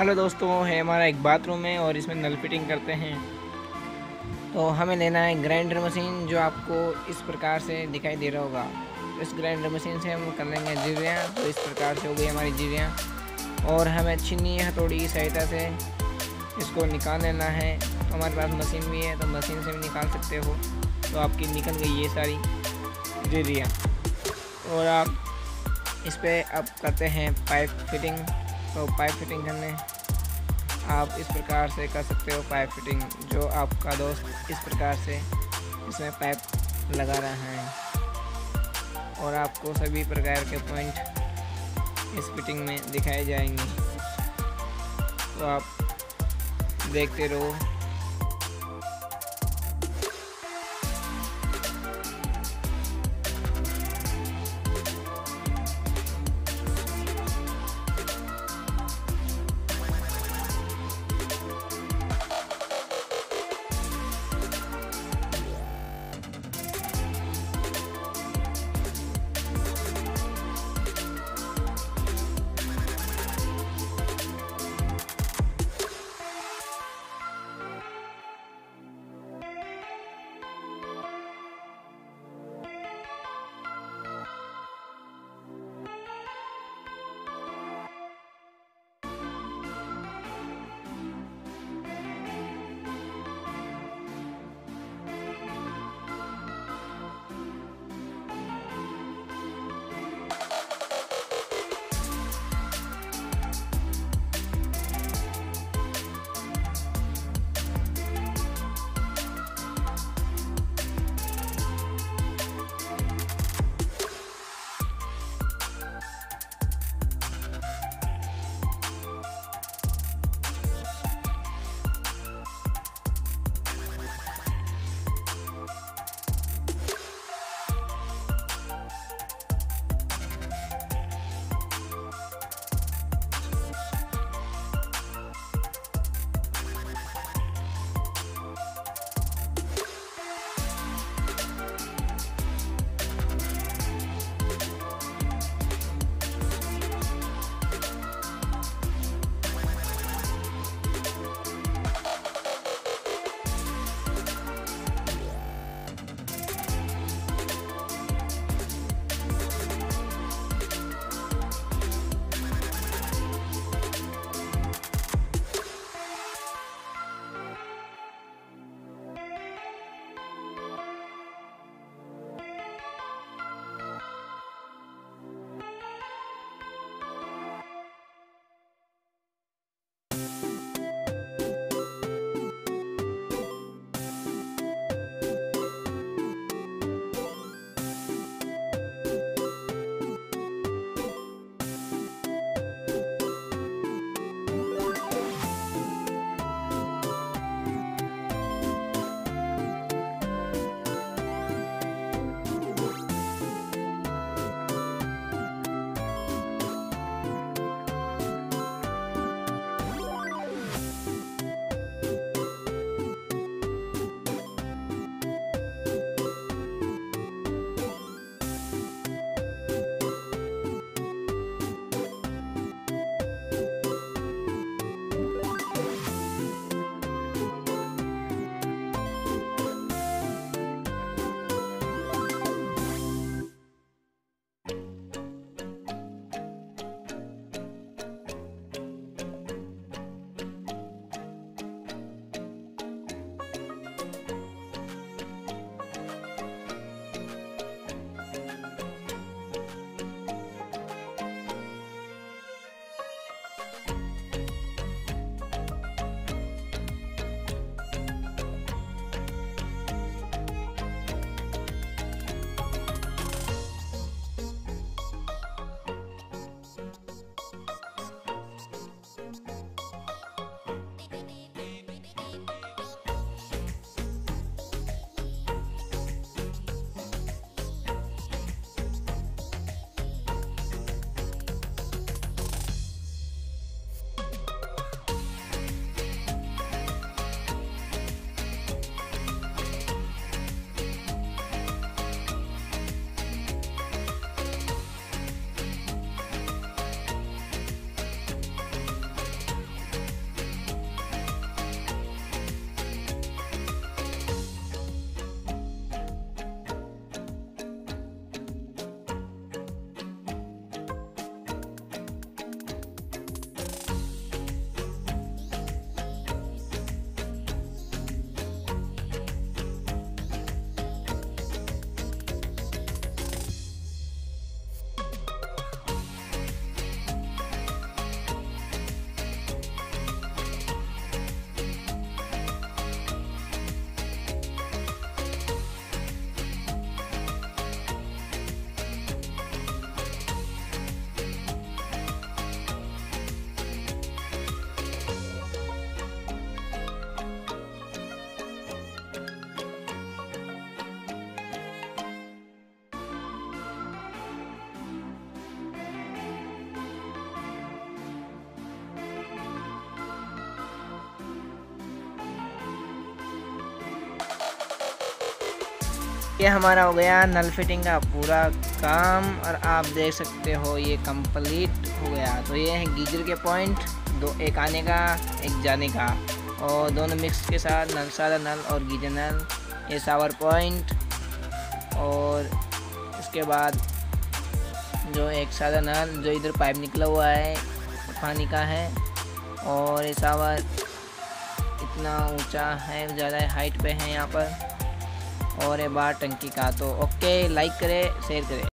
Hello दोस्तों, है हमारा एक बाथरूम है और इसमें नल फिटिंग करते हैं। तो हमें लेना है ग्राइंडर मशीन जो आपको इस प्रकार से दिखाई दे रहा होगा। इस ग्राइंडर मशीन से हम कर लेंगे जीरियाँ तो इस प्रकार से हो गई हमारी जीरियाँ। और हमें छीनी हथौड़ी की सहायता से इसको निकाल लेना है। तो हमारे पास मशीन भी है तो मशीन से भी निकाल सकते हो। तो आपकी निकल गई ये सारी जीरियाँ। और आप इस पर अब करते हैं पाइप फिटिंग। तो पाइप फिटिंग करने आप इस प्रकार से कर सकते हो पाइप फिटिंग, जो आपका दोस्त इस प्रकार से इसमें पाइप लगा रहा है। और आपको सभी प्रकार के पॉइंट इस फिटिंग में दिखाए जाएँगे। तो आप देखते रहो। ये हमारा हो गया नल फिटिंग का पूरा काम और आप देख सकते हो ये कंप्लीट हो गया। तो ये है गीजर के पॉइंट, दो एक आने का, एक जाने का। और दोनों मिक्स के साथ नल, सादा नल और गीजर नल, ये सावर पॉइंट और इसके बाद जो एक सादा नल, जो इधर पाइप निकला हुआ है, पानी का है और ये सावर इतना ऊँचा है, ज़्यादा हाइट पे है यहाँ पर। और ये बार टंकी का। तो ओके लाइक करें शेयर करें।